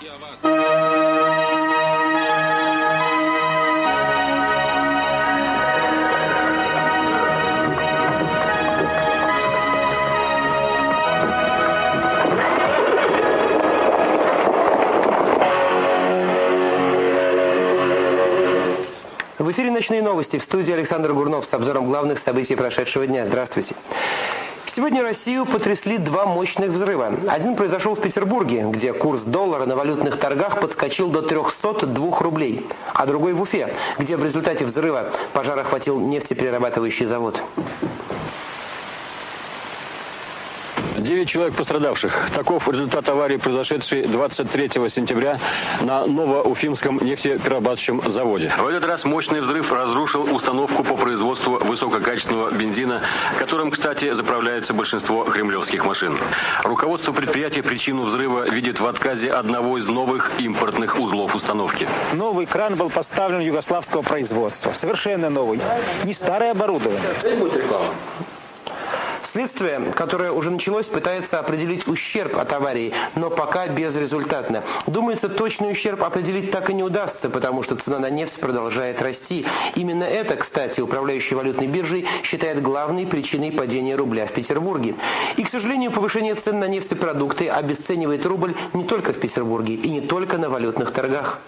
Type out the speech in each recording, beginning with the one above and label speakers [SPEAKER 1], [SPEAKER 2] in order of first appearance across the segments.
[SPEAKER 1] В эфире «Ночные новости» в студии Александр Гурнов с обзором главных событий прошедшего дня. Здравствуйте. Сегодня Россию потрясли два мощных взрыва. Один произошел в Петербурге, где курс доллара на валютных торгах подскочил до 302 рублей, а другой в Уфе, где в результате взрыва пожар охватил нефтеперерабатывающий завод.
[SPEAKER 2] Девять человек пострадавших. Таков результат аварии, произошедшей 23 сентября на Новоуфимском нефтеперерабатывающем заводе. В этот раз мощный взрыв разрушил установку по производству высококачественного бензина, которым, кстати, заправляется большинство кремлевских машин. Руководство предприятия причину взрыва видит в отказе одного из новых импортных узлов установки.
[SPEAKER 3] Новый кран был поставлен югославского производства. Совершенно новый. Не старое оборудование.
[SPEAKER 1] Следствие, которое уже началось, пытается определить ущерб от аварии, но пока безрезультатно. Думается, точный ущерб определить так и не удастся, потому что цена на нефть продолжает расти. Именно это, кстати, управляющий валютной биржей считает главной причиной падения рубля в Петербурге. И, к сожалению, повышение цен на нефтепродукты обесценивает рубль не только в Петербурге и не только на валютных торгах.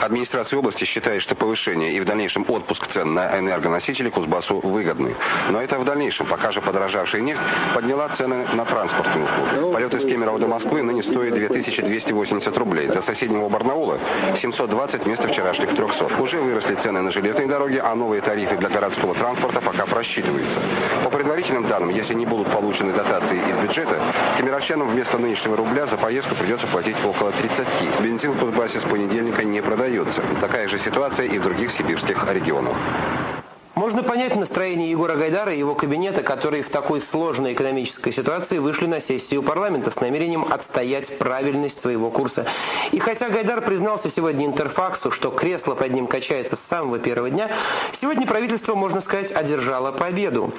[SPEAKER 4] Администрация области считает, что повышение и в дальнейшем отпуск цен на энергоносители Кузбассу выгодны. Но это в дальнейшем, пока же подорожавшая нефть подняла цены на транспортные услуги. Полет из Кемерово до Москвы ныне стоит 2280 рублей. До соседнего Барнаула 720 вместо вчерашних 300. Уже выросли цены на железные дороги, а новые тарифы для городского транспорта пока просчитываются. По предварительным данным, если не будут получены дотации из бюджета, кемеровчанам вместо нынешнего рубля за поездку придется платить около 30. Бензин в Кузбассе с понедельника не продается. Такая же ситуация и в других сибирских регионах.
[SPEAKER 1] Можно понять настроение Егора Гайдара и его кабинета, которые в такой сложной экономической ситуации вышли на сессию парламента с намерением отстоять правильность своего курса. И хотя Гайдар признался сегодня Интерфаксу, что кресло под ним качается с самого первого дня, сегодня правительство, можно сказать, одержало победу.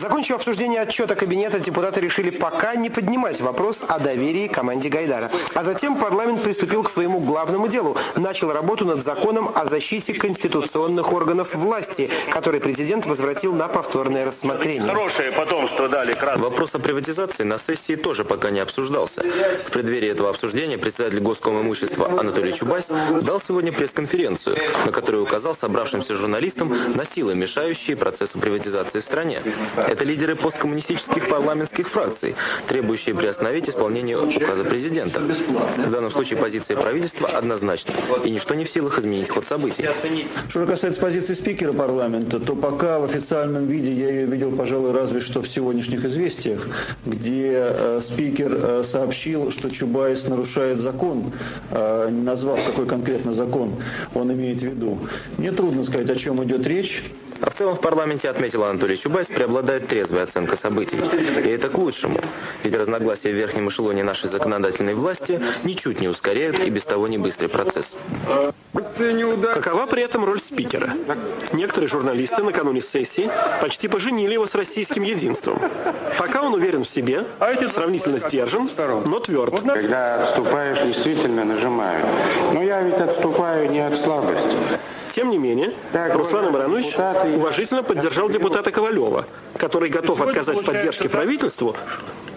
[SPEAKER 1] Закончив обсуждение отчета кабинета, депутаты решили пока не поднимать вопрос о доверии команде Гайдара. А затем парламент приступил к своему главному делу. Начал работу над законом о защите конституционных органов власти, который президент возвратил на повторное рассмотрение.
[SPEAKER 5] Хорошее потомство дали.
[SPEAKER 6] Вопрос о приватизации на сессии тоже пока не обсуждался. В преддверии этого обсуждения председатель Госком имущества Анатолий Чубайс дал сегодня пресс-конференцию, на которой указал собравшимся журналистам на силы, мешающие процессу приватизации в стране. Это лидеры посткоммунистических парламентских фракций, требующие приостановить исполнение указа президента. В данном случае позиция правительства однозначна, и ничто не в силах изменить ход событий.
[SPEAKER 7] Что касается позиции спикера парламента, то пока в официальном виде я ее видел, пожалуй, разве что в сегодняшних известиях, где э, спикер э, сообщил, что Чубайс нарушает закон, э, не назвав, какой конкретно закон он имеет в виду. Мне трудно сказать, о чем идет речь.
[SPEAKER 6] А в целом в парламенте, отметил Анатолий Чубайс, преобладает трезвая оценка событий. И это к лучшему. Ведь разногласия в верхнем эшелоне нашей законодательной власти ничуть не ускоряют и без того не быстрый процесс.
[SPEAKER 8] Какова при этом роль спикера? Некоторые журналисты накануне сессии почти поженили его с российским единством. Пока он уверен в себе, сравнительно сдержан, но тверд.
[SPEAKER 9] Когда отступаешь, действительно нажимают. Но я ведь отступаю не от слабости.
[SPEAKER 8] Тем не менее, Руслан Иванович уважительно поддержал депутата Ковалева, который готов отказать в поддержке правительству,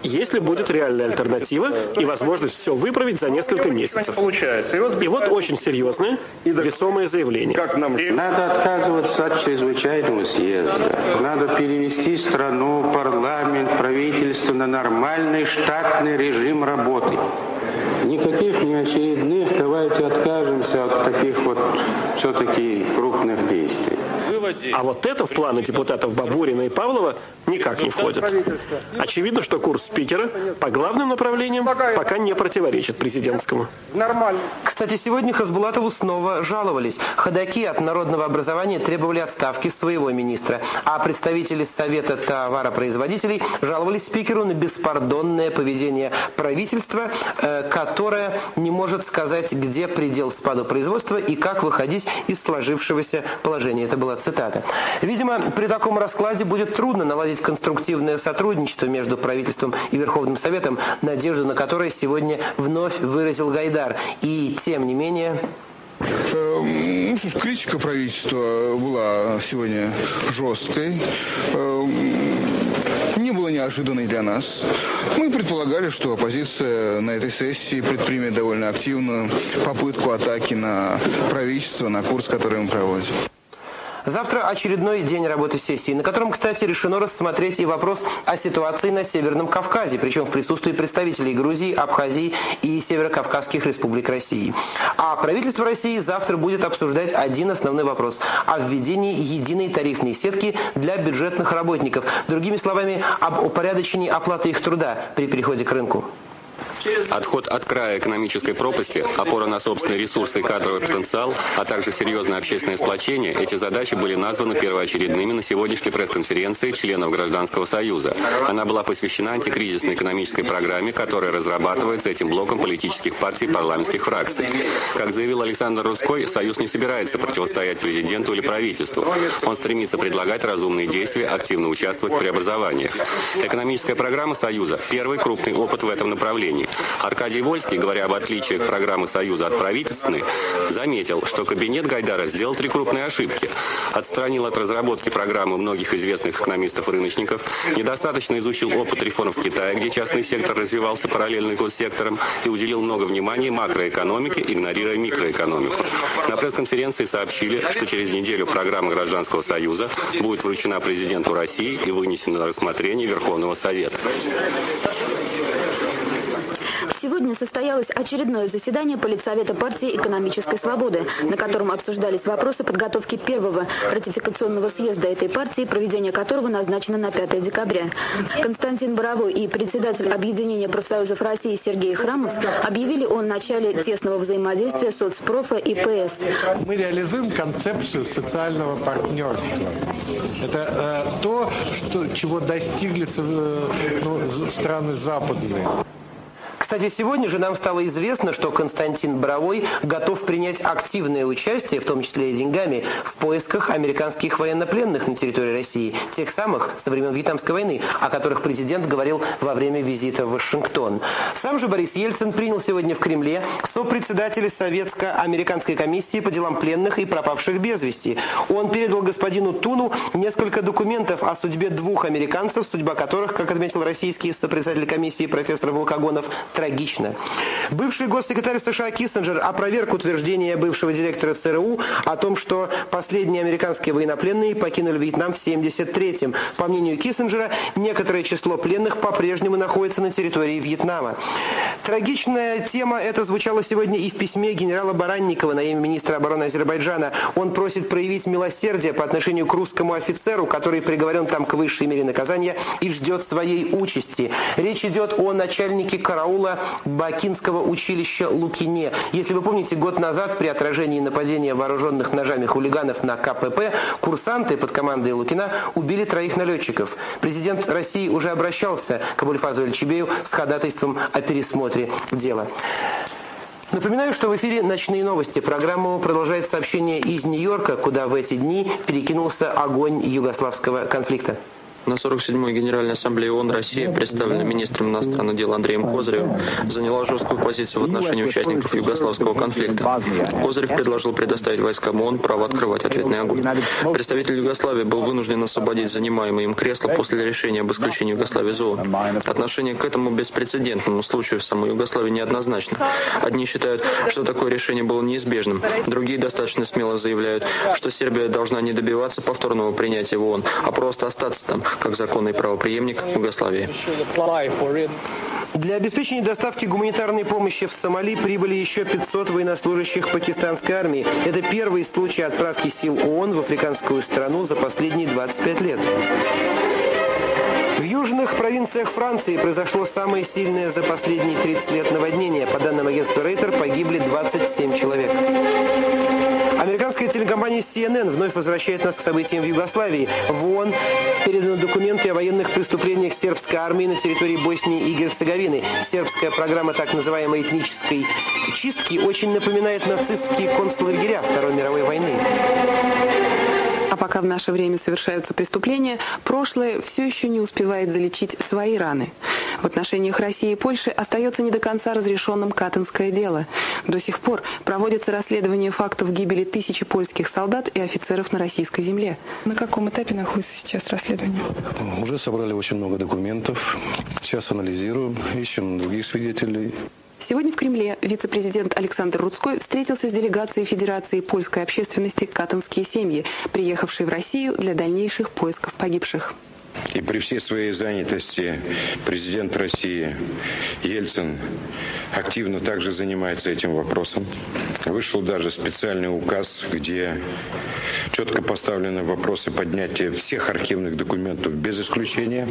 [SPEAKER 8] если будет реальная альтернатива и возможность все выправить за несколько месяцев. И вот очень серьезное, весомое заявление.
[SPEAKER 9] Надо отказываться от чрезвычайного съезда. Надо перевести страну, парламент, правительство на нормальный штатный режим работы. Никаких неочередных, давайте откажемся от таких вот все-таки крупных действий.
[SPEAKER 8] А вот это в планы депутатов Бабурина и Павлова никак не входит. Очевидно, что курс спикера по главным направлениям пока не противоречит президентскому.
[SPEAKER 1] Нормально. Кстати, сегодня Хасбулатову снова жаловались. Ходаки от народного образования требовали отставки своего министра, а представители Совета товаропроизводителей жаловались спикеру на беспардонное поведение правительства, э, которое не может сказать, где предел спаду производства и как выходить из сложившегося положения. Это была цитата. Цитата. Видимо, при таком раскладе будет трудно наладить конструктивное сотрудничество между правительством и Верховным Советом, надежду на которое сегодня вновь выразил Гайдар. И, тем не менее...
[SPEAKER 5] Эм, ну, критика правительства была сегодня жесткой. Эм, не было неожиданной для нас. Мы предполагали, что оппозиция на этой сессии предпримет довольно активную попытку атаки на правительство, на курс, который мы проводим.
[SPEAKER 1] Завтра очередной день работы сессии, на котором, кстати, решено рассмотреть и вопрос о ситуации на Северном Кавказе, причем в присутствии представителей Грузии, Абхазии и Северокавказских республик России. А правительство России завтра будет обсуждать один основной вопрос – о введении единой тарифной сетки для бюджетных работников. Другими словами, об упорядочении оплаты их труда при переходе к рынку.
[SPEAKER 2] Отход от края экономической пропасти, опора на собственные ресурсы и кадровый потенциал, а также серьезное общественное сплочение – эти задачи были названы первоочередными на сегодняшней пресс-конференции членов Гражданского союза. Она была посвящена антикризисной экономической программе, которая разрабатывается этим блоком политических партий парламентских фракций. Как заявил Александр Русской, Союз не собирается противостоять президенту или правительству. Он стремится предлагать разумные действия, активно участвовать в преобразованиях. Экономическая программа Союза – первый крупный опыт в этом направлении. Аркадий Вольский, говоря об отличиях программы Союза от правительственной, заметил, что кабинет Гайдара сделал три крупные ошибки. Отстранил от разработки программы многих известных экономистов-рыночников, недостаточно изучил опыт реформ в Китае, где частный сектор развивался параллельно госсектором, и уделил много внимания макроэкономике, игнорируя микроэкономику. На пресс-конференции сообщили, что через неделю программа Гражданского Союза будет вручена президенту России и вынесена на рассмотрение Верховного Совета.
[SPEAKER 10] Сегодня состоялось очередное заседание Политсовета партии экономической свободы, на котором обсуждались вопросы подготовки первого ратификационного съезда этой партии, проведение которого назначено на 5 декабря. Константин Боровой и председатель Объединения профсоюзов России Сергей Храмов объявили о начале тесного взаимодействия соцпрофа и ПС.
[SPEAKER 11] Мы реализуем концепцию социального партнерства. Это э, то, что, чего достигли э, ну, страны западные.
[SPEAKER 1] Кстати, сегодня же нам стало известно, что Константин Боровой готов принять активное участие, в том числе и деньгами, в поисках американских военнопленных на территории России, тех самых со времен Вьетнамской войны, о которых президент говорил во время визита в Вашингтон. Сам же Борис Ельцин принял сегодня в Кремле сопредседателя Советско-американской комиссии по делам пленных и пропавших без вести. Он передал господину Туну несколько документов о судьбе двух американцев, судьба которых, как отметил российский сопредседатель комиссии профессор Волкогонов, трагично. Бывший госсекретарь США Киссинджер опроверг утверждение бывшего директора ЦРУ о том, что последние американские военнопленные покинули Вьетнам в 73-м. По мнению Киссинджера, некоторое число пленных по-прежнему находится на территории Вьетнама. Трагичная тема эта звучала сегодня и в письме генерала Баранникова на имя министра обороны Азербайджана. Он просит проявить милосердие по отношению к русскому офицеру, который приговорен там к высшей мере наказания и ждет своей участи. Речь идет о начальнике караула Бакинского училища Лукине. Если вы помните, год назад при отражении нападения вооруженных ножами хулиганов на КПП курсанты под командой Лукина убили троих налетчиков. Президент России уже обращался к Абульфазу Эльчебею с ходатайством о пересмотре дела. Напоминаю, что в эфире «Ночные новости». Программу продолжает сообщение из Нью-Йорка, куда в эти дни перекинулся огонь югославского конфликта.
[SPEAKER 12] На 47-й Генеральной Ассамблее ООН Россия, представленная министром иностранных дел Андреем Козыревым, заняла жесткую позицию в отношении участников югославского конфликта. Козырев предложил предоставить войскам ООН право открывать ответный огонь. Представитель Югославии был вынужден освободить занимаемое им кресло после решения об исключении Югославии из ООН. Отношение к этому беспрецедентному случаю в самой Югославии неоднозначно. Одни считают, что такое решение было неизбежным, другие достаточно смело заявляют, что Сербия должна не добиваться повторного принятия в ООН, а просто остаться там, как законный правоприемник Югославии.
[SPEAKER 1] Для обеспечения доставки гуманитарной помощи в Сомали прибыли еще 500 военнослужащих пакистанской армии. Это первый случай отправки сил ООН в африканскую страну за последние 25 лет. В южных провинциях Франции произошло самое сильное за последние 30 лет наводнение. По данным агентства Рейтер, погибли 27 человек. Телекомпания CNN вновь возвращает нас к событиям в Югославии. В ООН переданы документы о военных преступлениях сербской армии на территории Боснии и Герцеговины. Сербская программа так называемой этнической чистки очень напоминает нацистские концлагеря Второй мировой войны.
[SPEAKER 13] пока в наше время совершаются преступления, прошлое все еще не успевает залечить свои раны. В отношениях России и Польши остается не до конца разрешенным Катынское дело. До сих пор проводится расследование фактов гибели тысячи польских солдат и офицеров на российской земле. На каком этапе находится сейчас расследование?
[SPEAKER 14] Уже собрали очень много документов. Сейчас анализируем, ищем других свидетелей.
[SPEAKER 13] Сегодня в Кремле вице-президент Александр Рудской встретился с делегацией Федерации польской общественности «Катонские семьи», приехавшей в Россию для дальнейших поисков погибших.
[SPEAKER 15] И при всей своей занятости президент России Ельцин активно также занимается этим вопросом. Вышел даже специальный указ, где четко поставлены вопросы поднятия всех архивных документов без исключения.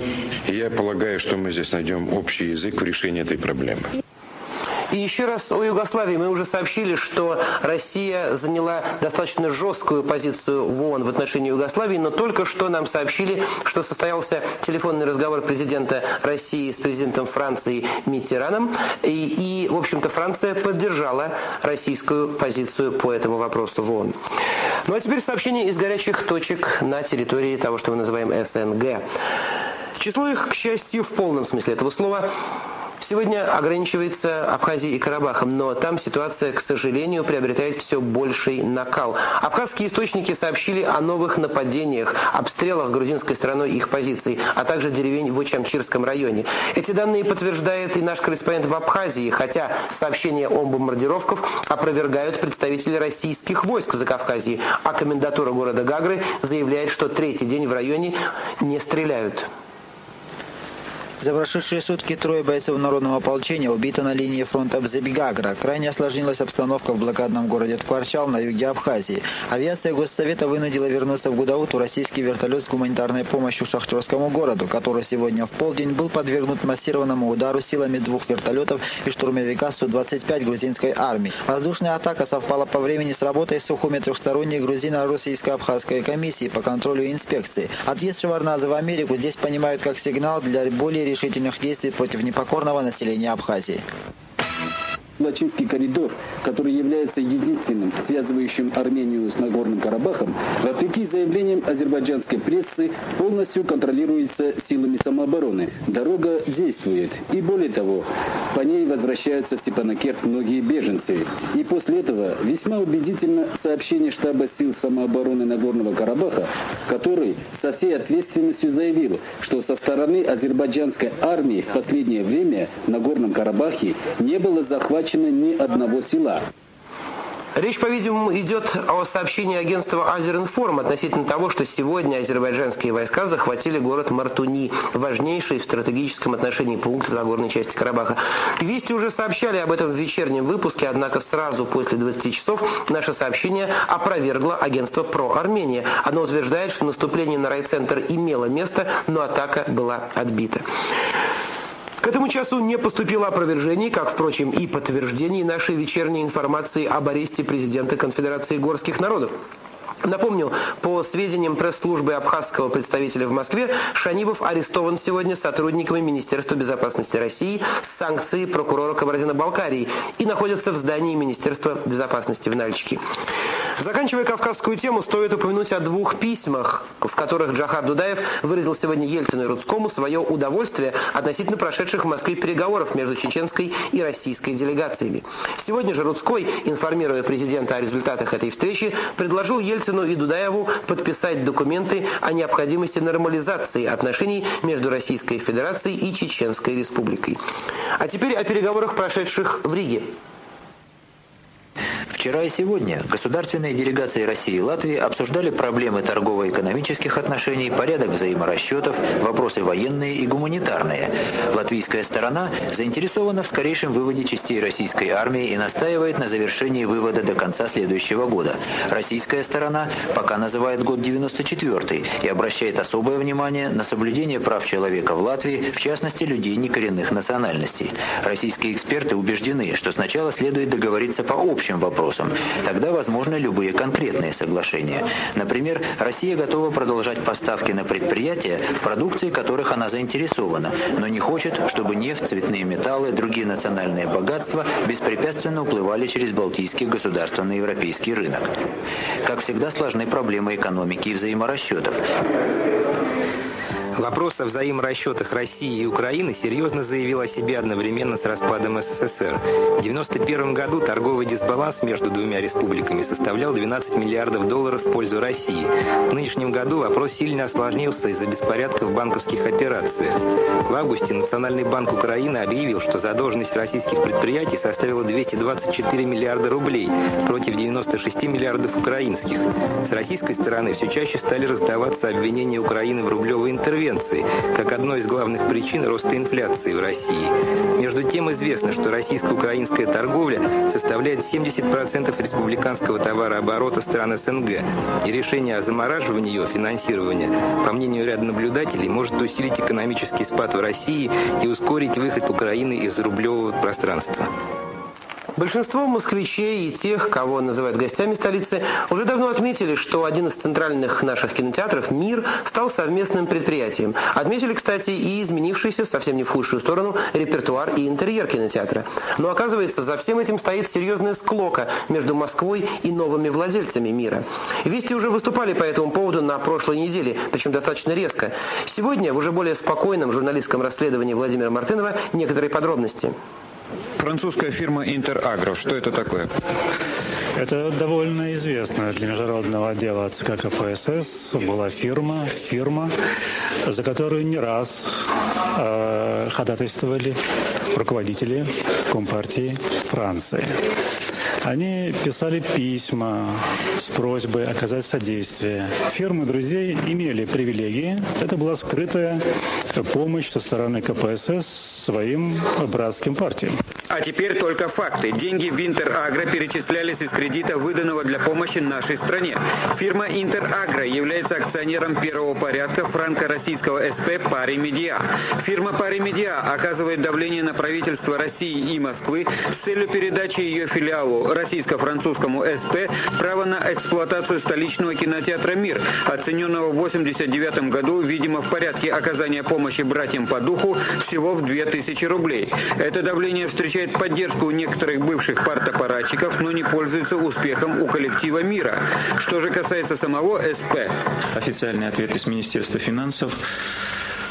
[SPEAKER 15] И я полагаю, что мы здесь найдем общий язык в решении этой проблемы.
[SPEAKER 1] И еще раз о Югославии. Мы уже сообщили, что Россия заняла достаточно жесткую позицию в ООН в отношении Югославии, но только что нам сообщили, что состоялся телефонный разговор президента России с президентом Франции Миттераном, и, и в общем-то, Франция поддержала российскую позицию по этому вопросу в ООН. Ну а теперь сообщение из горячих точек на территории того, что мы называем СНГ. Число их, к счастью, в полном смысле этого слова сегодня ограничивается Абхазией и Карабахом, но там ситуация, к сожалению, приобретает все больший накал. Абхазские источники сообщили о новых нападениях, обстрелах грузинской стороной их позиций, а также деревень в Учамчирском районе. Эти данные подтверждает и наш корреспондент в Абхазии, хотя сообщения о бомбардировках опровергают представители российских войск за Кавказии, а комендатура города Гагры заявляет, что третий день в районе не стреляют.
[SPEAKER 16] За прошедшие сутки трое бойцов народного ополчения убиты на линии фронта в Забегагра. Крайне осложнилась обстановка в блокадном городе Ткварчал на юге Абхазии. Авиация Госсовета вынудила вернуться в Гудауту российский вертолет с гуманитарной помощью шахтерскому городу, который сегодня в полдень был подвергнут массированному удару силами двух вертолетов и штурмовика Су-25 грузинской армии. Воздушная атака совпала по времени с работой Сухуми трехсторонней грузино-российско-абхазской комиссии по контролю и инспекции. Отъезд Шеварназа в Америку здесь понимают как сигнал для более решительных действий против непокорного населения Абхазии.
[SPEAKER 17] Лачинский коридор, который является единственным связывающим Армению с Нагорным Карабахом, вопреки заявлениям азербайджанской прессы, полностью контролируется силами самообороны. Дорога действует. И более того, по ней возвращаются в Степанакерт многие беженцы. И после этого весьма убедительно сообщение штаба сил самообороны Нагорного Карабаха, который со всей ответственностью заявил, что со стороны азербайджанской армии в последнее время в Нагорном Карабахе не было захвачено захвачено ни одного села.
[SPEAKER 1] Речь, по-видимому, идет о сообщении агентства Азеринформ относительно того, что сегодня азербайджанские войска захватили город Мартуни, важнейший в стратегическом отношении пункт в горной части Карабаха. Вести уже сообщали об этом в вечернем выпуске, однако сразу после 20 часов наше сообщение опровергло агентство «Про Армения». Оно утверждает, что наступление на райцентр имело место, но атака была отбита. К этому часу не поступило опровержений, как, впрочем, и подтверждений нашей вечерней информации об аресте президента Конфедерации горских народов. Напомню, по сведениям пресс-службы абхазского представителя в Москве, Шанибов арестован сегодня сотрудниками Министерства безопасности России с санкцией прокурора Кабардино-Балкарии и находится в здании Министерства безопасности в Нальчике. Заканчивая кавказскую тему, стоит упомянуть о двух письмах, в которых Джахар Дудаев выразил сегодня Ельцину и Рудскому свое удовольствие относительно прошедших в Москве переговоров между чеченской и российской делегациями. Сегодня же Рудской, информируя президента о результатах этой встречи, предложил Ельцину и Дудаеву подписать документы о необходимости нормализации отношений между Российской Федерацией и Чеченской Республикой. А теперь о переговорах, прошедших в Риге.
[SPEAKER 16] Вчера и сегодня государственные делегации России и Латвии обсуждали проблемы торгово-экономических отношений, порядок взаиморасчетов, вопросы военные и гуманитарные. Латвийская сторона заинтересована в скорейшем выводе частей российской армии и настаивает на завершении вывода до конца следующего года. Российская сторона пока называет год 94 и обращает особое внимание на соблюдение прав человека в Латвии, в частности людей некоренных национальностей. Российские эксперты убеждены, что сначала следует договориться по общим вопросам,
[SPEAKER 18] вопросам. Тогда возможны любые конкретные соглашения. Например, Россия готова продолжать поставки на предприятия, в продукции которых она заинтересована, но не хочет, чтобы нефть, цветные металлы, другие национальные богатства беспрепятственно уплывали через Балтийские государства на европейский рынок. Как всегда, сложны проблемы экономики и взаиморасчетов.
[SPEAKER 19] Вопрос о взаиморасчетах России и Украины серьезно заявил о себе одновременно с распадом СССР. В 1991 году торговый дисбаланс между двумя республиками составлял 12 миллиардов долларов в пользу России. В нынешнем году вопрос сильно осложнился из-за беспорядков в банковских операциях. В августе Национальный банк Украины объявил, что задолженность российских предприятий составила 224 миллиарда рублей против 96 миллиардов украинских. С российской стороны все чаще стали раздаваться обвинения Украины в рублевой интервенции интервенции, как одной из главных причин роста инфляции в России. Между тем известно, что российско-украинская торговля составляет 70% республиканского товарооборота стран СНГ, и решение о замораживании ее финансирования, по мнению ряда наблюдателей, может усилить экономический спад в России и ускорить выход Украины из рублевого пространства.
[SPEAKER 1] Большинство москвичей и тех, кого называют гостями столицы, уже давно отметили, что один из центральных наших кинотеатров «Мир» стал совместным предприятием. Отметили, кстати, и изменившийся совсем не в худшую сторону репертуар и интерьер кинотеатра. Но оказывается, за всем этим стоит серьезная склока между Москвой и новыми владельцами «Мира». Вести уже выступали по этому поводу на прошлой неделе, причем достаточно резко. Сегодня в уже более спокойном журналистском расследовании Владимира Мартынова некоторые подробности.
[SPEAKER 20] Французская фирма «Интерагро». Что это такое?
[SPEAKER 21] Это довольно известная для международного отдела ЦК КПСС была фирма, фирма, за которую не раз э, ходатайствовали руководители Компартии Франции. Они писали письма с просьбой оказать содействие. Фирмы друзей имели привилегии. Это была скрытая помощь со стороны КПСС своим братским партиям.
[SPEAKER 20] А теперь только факты. Деньги в Интерагро перечислялись из кредита, выданного для помощи нашей стране. Фирма Интерагро является акционером первого порядка франко-российского СП «Пари Медиа». Фирма «Пари Медиа» оказывает давление на правительство России и Москвы с целью передачи ее филиалу российско-французскому СП право на эксплуатацию столичного кинотеатра «Мир», оцененного в 1989 году, видимо, в порядке оказания помощи братьям по духу всего в 2000 рублей. Это давление встречает получает поддержку у некоторых бывших партапаратчиков, но не пользуется успехом у коллектива мира. Что же касается самого СП.
[SPEAKER 21] Официальный ответ из Министерства финансов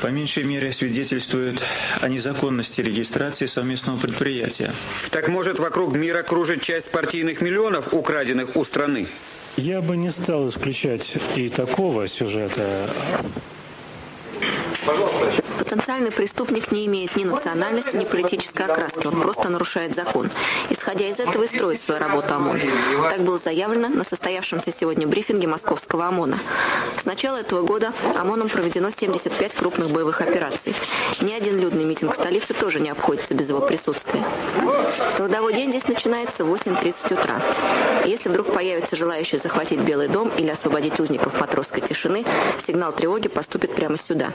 [SPEAKER 21] по меньшей мере свидетельствует о незаконности регистрации совместного предприятия.
[SPEAKER 20] Так может вокруг мира кружит часть партийных миллионов, украденных у страны?
[SPEAKER 21] Я бы не стал исключать и такого сюжета.
[SPEAKER 10] Потенциальный преступник не имеет ни национальности, ни политической окраски. Он просто нарушает закон. Исходя из этого и строит свою работу ОМОН. Так было заявлено на состоявшемся сегодня брифинге московского ОМОНа. С начала этого года ОМОНом проведено 75 крупных боевых операций. Ни один людный митинг в столице тоже не обходится без его присутствия. Трудовой день здесь начинается в 8.30 утра. Если вдруг появится желающий захватить Белый дом или освободить узников матросской тишины, сигнал тревоги поступит прямо сюда.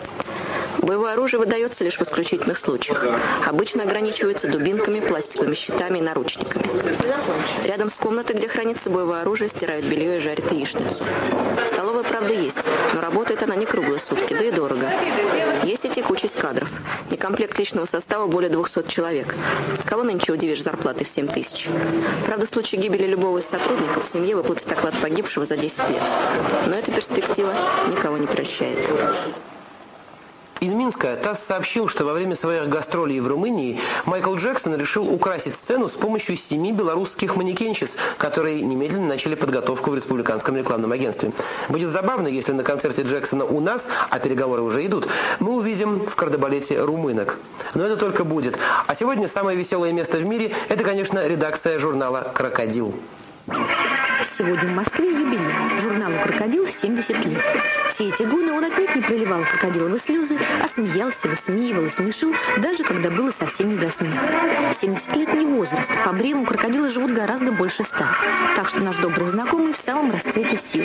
[SPEAKER 10] Боевое оружие выдается лишь в исключительных случаях. Обычно ограничивается дубинками, пластиковыми щитами и наручниками. Рядом с комнатой, где хранится боевое оружие, стирают белье и жарят яичницу. Столовая, правда, есть, но работает она не круглые сутки, да и дорого. Есть и текучесть кадров. Некомплект личного состава более 200 человек. Кого нынче удивишь зарплатой в 7 тысяч? Правда, в случае гибели любого из сотрудников в семье выплатит оклад погибшего за 10 лет. Но эта перспектива никого не прощает.
[SPEAKER 1] Из Минска ТАСС сообщил, что во время своих гастролей в Румынии Майкл Джексон решил украсить сцену с помощью семи белорусских манекенщиц, которые немедленно начали подготовку в республиканском рекламном агентстве. Будет забавно, если на концерте Джексона у нас, а переговоры уже идут, мы увидим в кардебалете румынок. Но это только будет. А сегодня самое веселое место в мире – это, конечно, редакция журнала «Крокодил».
[SPEAKER 10] Сегодня в Москве юбилей. Журналу «Крокодил» 70 лет. Все эти годы он отнюдь проливал крокодиловые слезы,
[SPEAKER 22] а смеялся, высмеивал и смешил, даже когда было совсем не до смеха. 70-летний возраст. По бреву крокодилы живут гораздо больше ста. Так что наш добрый знакомый в самом расцвете сил.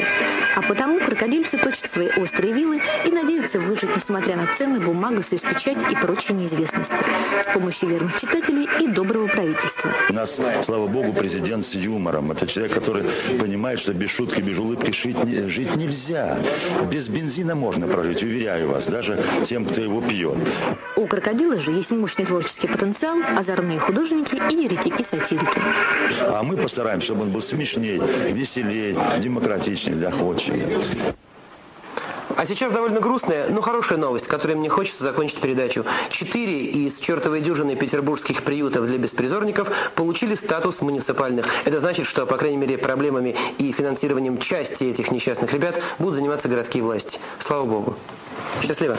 [SPEAKER 22] А потому крокодильцы точат свои острые вилы и надеются выжить, несмотря на цены, бумагу, соцпечать и прочие неизвестности. С помощью верных читателей и доброго правительства.
[SPEAKER 23] У нас, слава богу, президент с юмором. Это человек, который понимает, что без шутки, без улыбки жить, жить нельзя. Без бензина можно прожить, уверяю вас, даже тем, кто его пьет.
[SPEAKER 22] У крокодила же есть мощный творческий потенциал, озорные художники и еретики-сатирики.
[SPEAKER 23] А мы постараемся, чтобы он был смешнее, веселее, демократичнее, доходчивее.
[SPEAKER 1] А сейчас довольно грустная, но хорошая новость, которой мне хочется закончить передачу. Четыре из чертовой дюжины петербургских приютов для беспризорников получили статус муниципальных. Это значит, что, по крайней мере, проблемами и финансированием части этих несчастных ребят будут заниматься городские власти. Слава Богу. Счастливо.